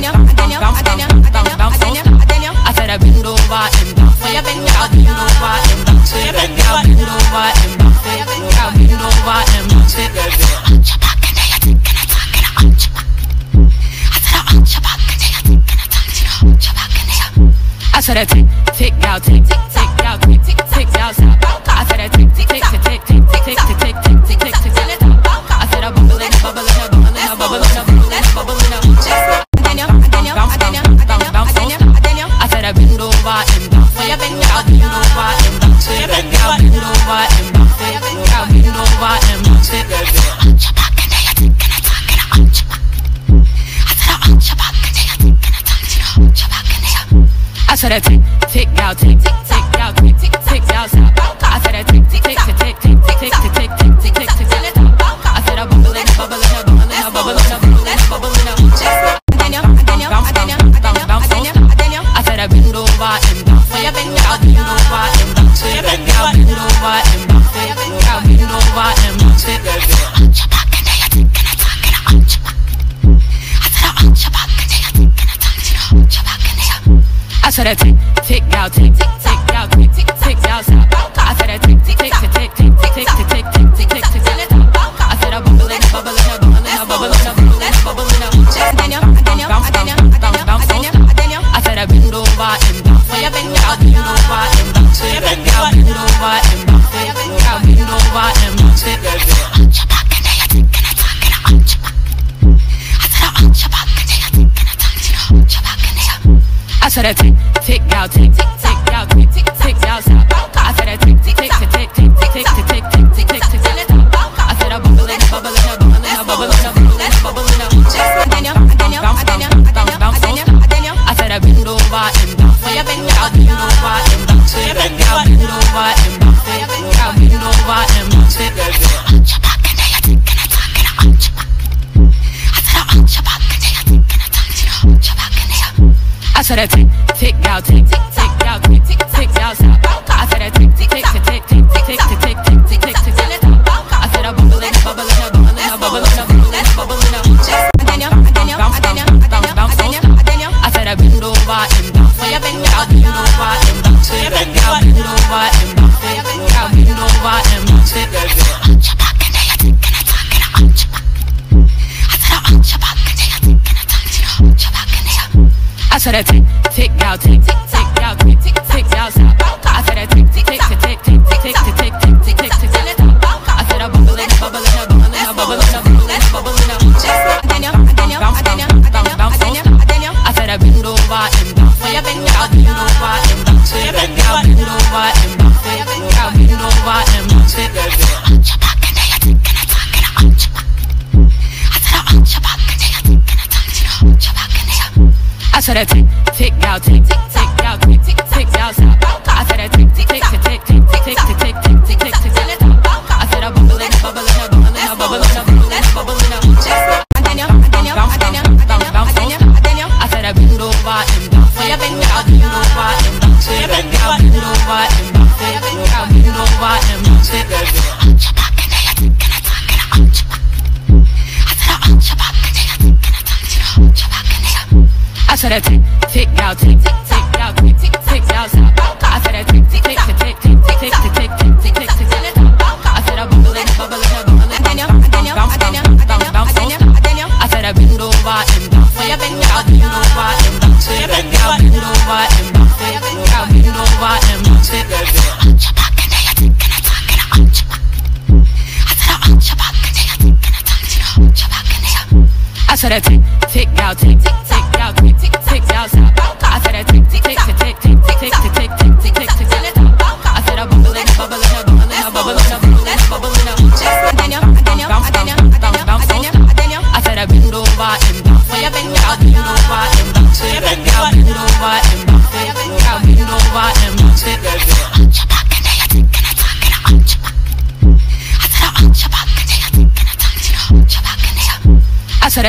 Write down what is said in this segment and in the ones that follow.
tell you, I tell you, I tell you, I tell you, I tell you, I. I said I bend over and back for you, bend over, bend over and back for you, bend over, I said on your back. I said I tick, tick, out, take, take out, take, tick, out, tick. Said I tick, tick, out, tick, tick, out, tick, tick, tick, out. I said tick, tick, tick, tick, tick, tick, tick, tick, tick, tick, tick, tick, tick. I said I bubble in, bubble in, bubble in, bubble in, bubble in, bubble in. said that tick, tick, out, tick, tick, out, tick, tick, out. I said that tick, tick, tick, tick, tick, tick, tick. that tick, tick, out, tick. to the tick, tick, out, tick, tick. Said I tick, tick, out, tick, tick, tick, out, tick, tick, tick, out. I said I tick, tick, tick, tick, tick, tick, tick, tick, tick, tick, tick, tick, tick, tick. I said I bubble in, bubble in, bubble in, bubble in, bubble in, bubble in. Bounce, bounce, bounce, bounce, bounce. I said I bend over and bounce. I bend over and bounce. I bend over and bounce. I bend over and bounce. Hunch your back and then you think and I talk and I hunch your back. Said I tick, tick, out, tick, tick, tick, out, tick, tick, tick, out. I said I tick, tick, tick, tick, tick, tick, tick, tick, tick, tick, tick, tick, tick, tick. I said I bubble in, bubble in, bubble in, bubble in, bubble in, bubble in. Bounce, bounce, bounce, bounce, bounce. I said I bend over and bounce. I bend over and bounce. I bend over and bounce. I bend over and bounce. Hunch said I tick, tick, out, tick, tick, tick, out, tick, tick, tick, out. I said I tick, tick, tick, tick, tick, tick, tick, tick, tick, tick, tick, tick, tick. I said I bubble bubble in, bounce, bounce, bounce, bounce, bounce. I said I bend over and bounce. I bend over and bounce. I bend over and bounce. I bend over and bounce. Hunch your back and then you think and I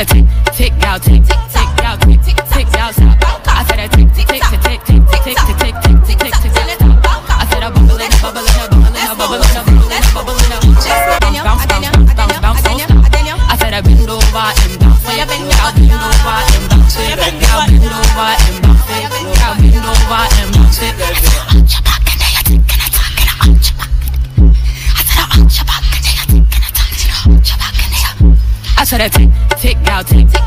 I said I tick, tick, out, tick, tick, tick, out, tick, tick, tick, out. I said I tick, tick, tick, tick, tick, tick, tick, tick, tick, tick, tick, tick, tick, tick. I said I bubble in, bubble in, bubble in, bubble in, bubble in, bubble in. Bounce, bounce, bounce, bounce, bounce. I said I bend over and bounce. I bend over and bounce. it. Girl, bend over and bounce it. Girl, bend over and bounce it. Arch your back and then you're taking a talk and arch your back. I said arch your back and then you're taking a talk and arch your back and then. I said that tick, tick, tick.